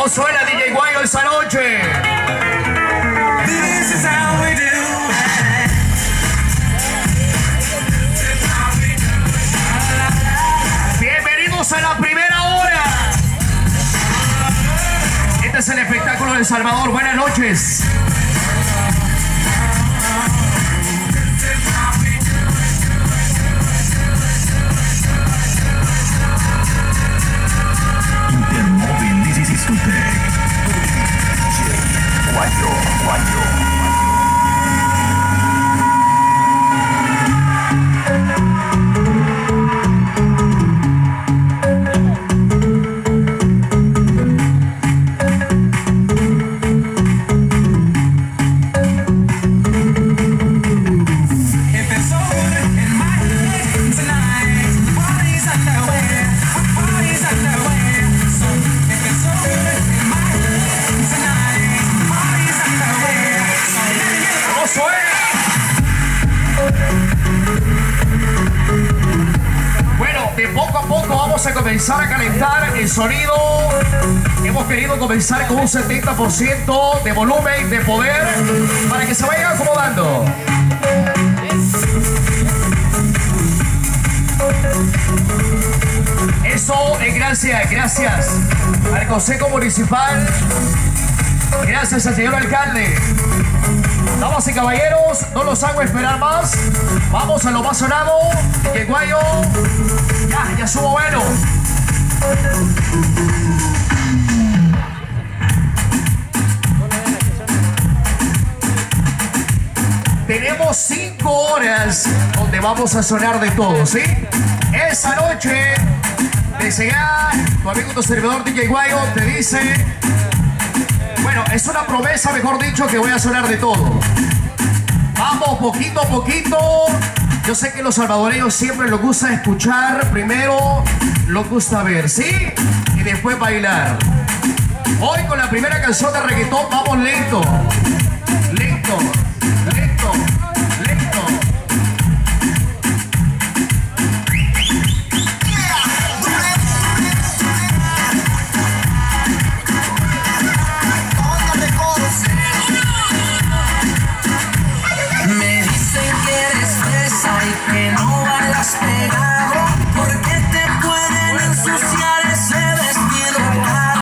¿Cómo suena DJ Guayo esa noche? This is how we do Bienvenidos a la primera hora. Este es el espectáculo del Salvador. Buenas noches. Guayo, guayo. If Poco a poco vamos a comenzar a calentar el sonido. Hemos querido comenzar con un 70% de volumen, de poder, para que se vayan acomodando. Eso es gracias, gracias al Consejo Municipal, gracias al señor alcalde. Damas y caballeros, no los hago esperar más. Vamos a lo más sonado. Que guayo. Ya, ya subo bueno. Tenemos cinco horas donde vamos a sonar de todo, ¿sí? Esa noche, desde ya, tu amigo tu servidor DJ Guayo te dice bueno, es una promesa, mejor dicho, que voy a sonar de todo. Vamos, poquito a poquito. Yo sé que los salvadoreños siempre les gusta escuchar primero, les gusta ver, ¿sí? Y después bailar. Hoy con la primera canción de reggaetón vamos lento.